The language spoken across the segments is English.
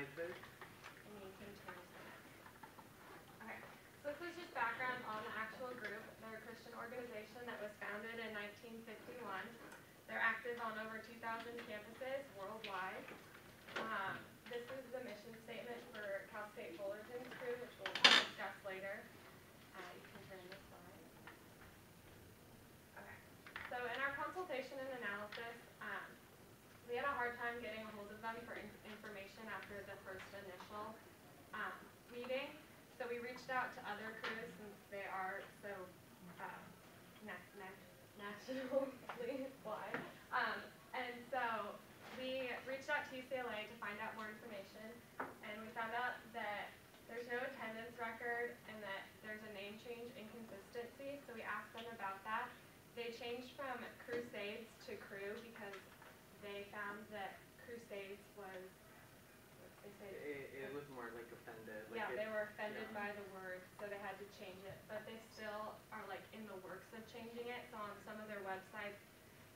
the so this is just background on the actual group. They're a Christian organization that was founded in nineteen fifty-one. They're active on over two thousand campuses worldwide. Um, this is the mission statement for Cal State Fullerton's Cru, which we'll discuss later. Uh, you can turn this slide. Okay, so in our consultation and analysis, hard time getting a hold of them for in- information after the first initial, um, meeting. So we reached out to other crews since they are so, uh, na- na- nationally wide. Um, and so we reached out to UCLA to find out more information, and we found out that there's no attendance record and that there's a name change inconsistency, so we asked them about that. They changed from Crusades to Cru because they found that Crusades was, they say, It, it was more like offended. Like yeah, it, they were offended yeah. by the word, so they had to change it, but they still are like in changing it, so on some of their websites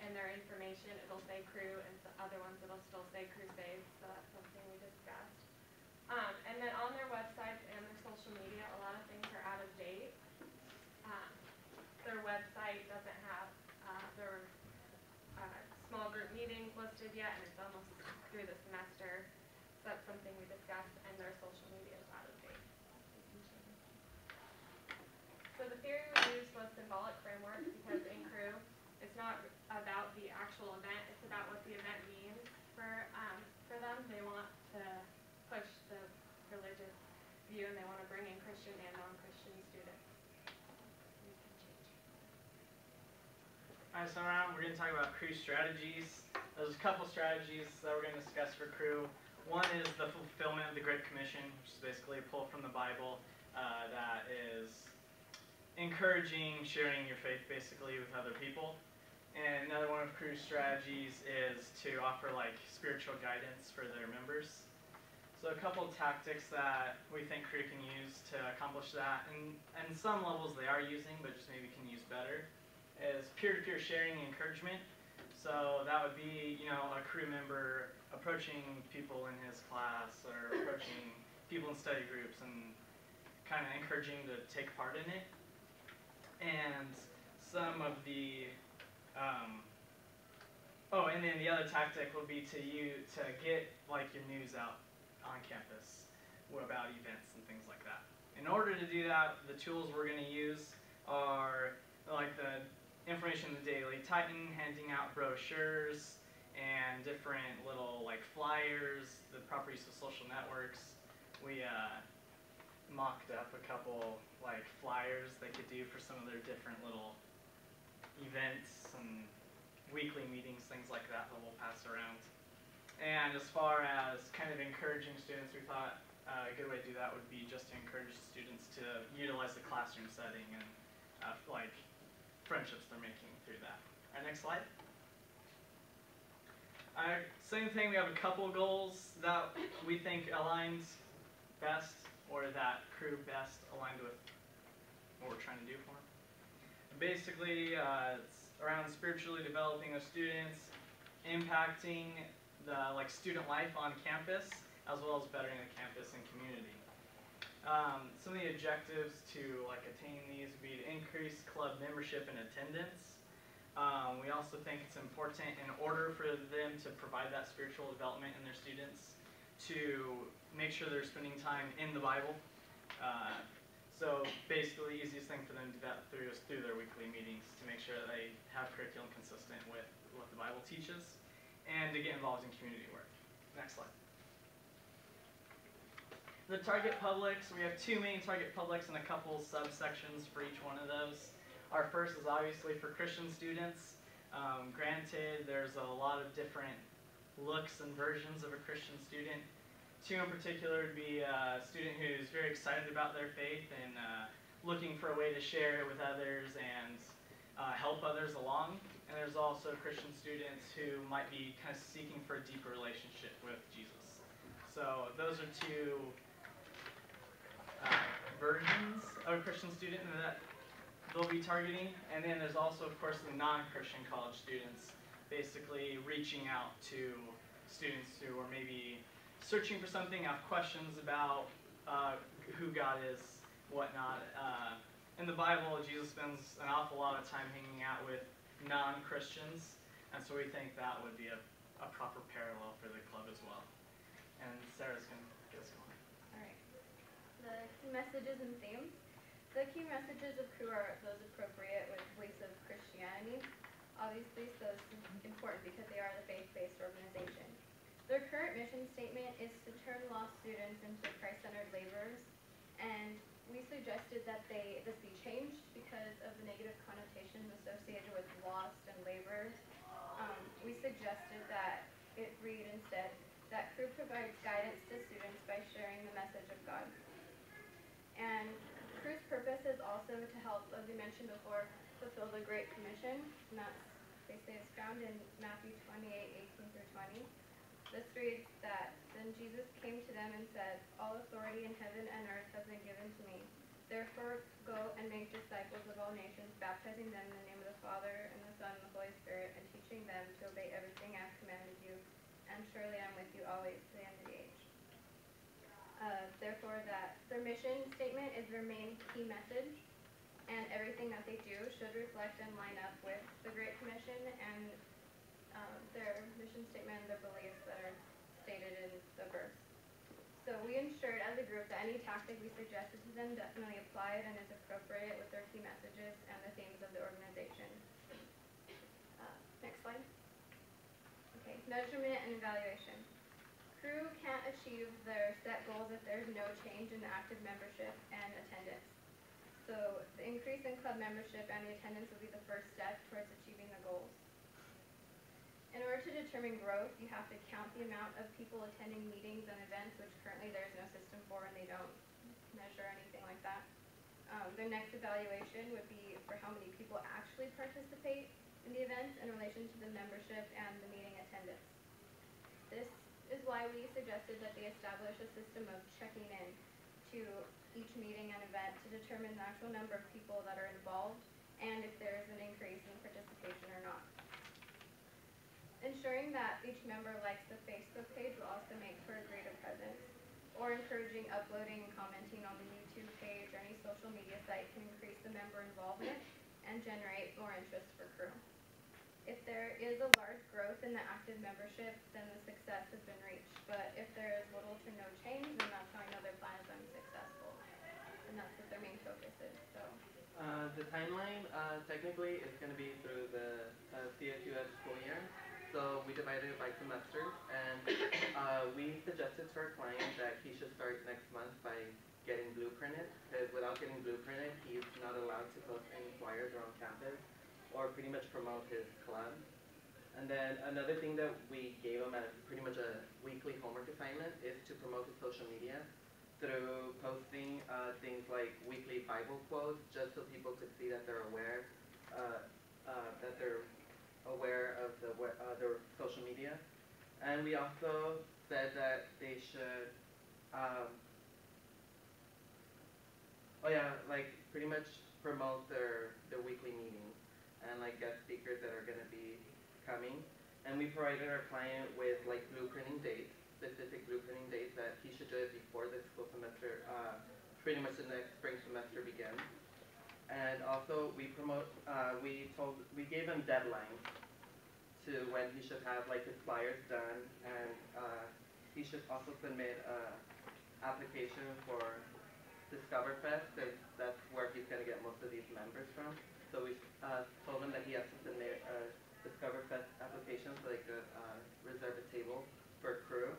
and their information, it'll say Cru, and the other ones it'll still say crusades, so that's something we discussed. Um, and then on their websites and their social media, a lot of things are out of date. Um, their website doesn't have, uh, their, uh, small group meetings listed yet, and it's almost through the semester. So that's something we discussed, and their social media is out of date. So the theory we used was symbolic framework, because in Cru, it's not about the actual event, it's about what the event means for, um, for them. They want to push the religious view, and they want to bring in Christian and non-Christian students. You. Alright, so around we're gonna talk about Cru strategies. There's a couple strategies that we're gonna discuss for Cru. One is the fulfillment of the Great Commission, which is basically a pull from the Bible uh, that is encouraging sharing your faith basically with other people. And another one of Cru's strategies is to offer like spiritual guidance for their members. So a couple of tactics that we think Cru can use to accomplish that, and, and some levels they are using, but just maybe can use better, is peer-to-peer sharing and encouragement. So that would be, you know, a Cru member approaching people in his class or approaching people in study groups and kind of encouraging to take part in it. And some of the, um, oh, and then the other tactic would be to you to get like your news out on campus about events and things like that. In order to do that, the tools we're going to use are like the information in the Daily Titan, handing out brochures and different little like flyers, the proper use of social networks. We uh, mocked up a couple like flyers they could do for some of their different little events and weekly meetings, things like that that we'll pass around. And as far as kind of encouraging students, we thought uh, a good way to do that would be just to encourage students to utilize the classroom setting and uh, like friendships they're making through that. All right, next slide. Right, same thing, we have a couple goals that we think aligns best or that Cru best aligned with what we're trying to do for them. Basically, uh, it's around spiritually developing the students, impacting the like student life on campus, as well as bettering the campus and community. Um, some of the objectives to like attain these would be to increase club membership and attendance. Um, we also think it's important in order for them to provide that spiritual development in their students to make sure they're spending time in the Bible. Uh, so basically, the easiest thing for them to do that through is through their weekly meetings to make sure that they have curriculum consistent with what the Bible teaches and to get involved in community work. Next slide. The target publics, we have two main target publics and a couple subsections for each one of those. Our first is obviously for Christian students. Um, granted, there's a lot of different looks and versions of a Christian student. Two in particular would be a student who's very excited about their faith and uh, looking for a way to share it with others and uh, help others along. And there's also Christian students who might be kind of seeking for a deeper relationship with Jesus. So those are two uh, versions of a Christian student that they'll be targeting. And then there's also, of course, the non-Christian college students, basically reaching out to students who are maybe searching for something, have questions about uh, who God is, whatnot. Uh, in the Bible, Jesus spends an awful lot of time hanging out with non-Christians, and so we think that would be a, a proper parallel for the club as well. And Sarah's gonna get us going. Alright. The key messages and themes. The key messages of Cru are those appropriate with beliefs of Christianity. Obviously, so important because they are the faith-based organization. Their current mission statement is to turn lost students into Christ-centered laborers, and we suggested that they this be changed because of the negative connotations associated with lost and laborers. Um, we suggested that it read instead that Cru provides guidance to students by sharing the message of God. And Cru's purpose is also to help, as we mentioned before, fulfill the Great Commission, and that's, they say it's found in Matthew 28, 18 through 20. This reads that, Then Jesus came to them and said, All authority in heaven and earth has been given to me. Therefore go and make disciples of all nations, baptizing them in the name of the Father, and the Son, and the Holy Spirit, and teaching them to obey everything I have commanded you and surely I'm with you always to the end of the age. Uh, therefore, that their mission statement is their main key message, and everything that they do should reflect and line up with the Great Commission and um, their mission statement and their beliefs that are stated in the verse. So we ensured as a group that any tactic we suggested to them definitely applied and is appropriate with their key messages and the themes of the organization. Uh, next slide. Okay, measurement and evaluation. Cru can't achieve their set goals if there's no change in the active membership and attendance. Increase in club membership and the attendance will be the first step towards achieving the goals. In order to determine growth, you have to count the amount of people attending meetings and events, which currently there's no system for and they don't measure anything like that. Um, their next evaluation would be for how many people actually participate in the events in relation to the membership and the meeting attendance. This is why we suggested that they establish a system of checking in to each meeting and event to determine the actual number of people that are involved and if there is an increase in participation or not. Ensuring that each member likes the Facebook page will also make for a greater presence, or encouraging uploading and commenting on the YouTube page or any social media site can increase the member involvement and generate more interest for Cru. If there is a large growth in the active membership, then the success has been reached. But if there is little to no change, then that's how I plan is unsuccessful. And that's what their main focus is, so. Uh, the timeline, uh, technically, is gonna be through the, uh, CSUF school year. So we divided it by semesters, and, uh, we suggested to our client that he should start next month by getting blueprinted, because without getting blueprinted, he's not allowed to post any flyers around campus, or pretty much promote his club. And then another thing that we gave him as pretty much a weekly homework assignment is to promote his social media through posting uh, things like weekly Bible quotes, just so people could see that they're aware, uh, uh, that they're aware of the uh, their social media. And we also said that they should, um, oh yeah, like pretty much promote their their weekly meetings and like guest speakers that are gonna be coming. And we provided our client with like blueprinting dates, specific blueprinting dates that he should do it before the school semester, uh, pretty much the next spring semester begins. And also we promote, uh, we told, deadlines to when he should have like his flyers done and, uh, he should also submit a application for Discover Fest, cause that's where he's gonna get most of these members from. So we uh, told him that he has to submit a Discover Fest application so they could uh, reserve a table for Cru.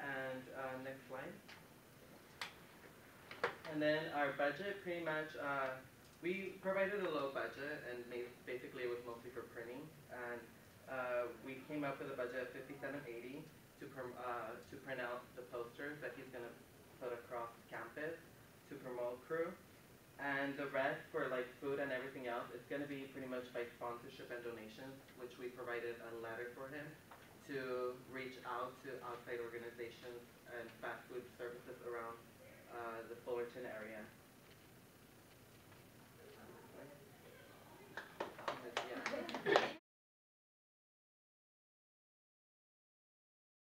And uh, next slide. And then our budget, pretty much, uh, we provided a low budget and ma- basically it was mostly for printing. And uh, we came up with a budget of fifty-seven eighty to prom- uh, to print out the posters that he's gonna put across campus to promote Cru. And the rest for like food and everything else, it's gonna be pretty much by sponsorship and donations, which we provided a letter for him to reach out to outside organizations and fast food services around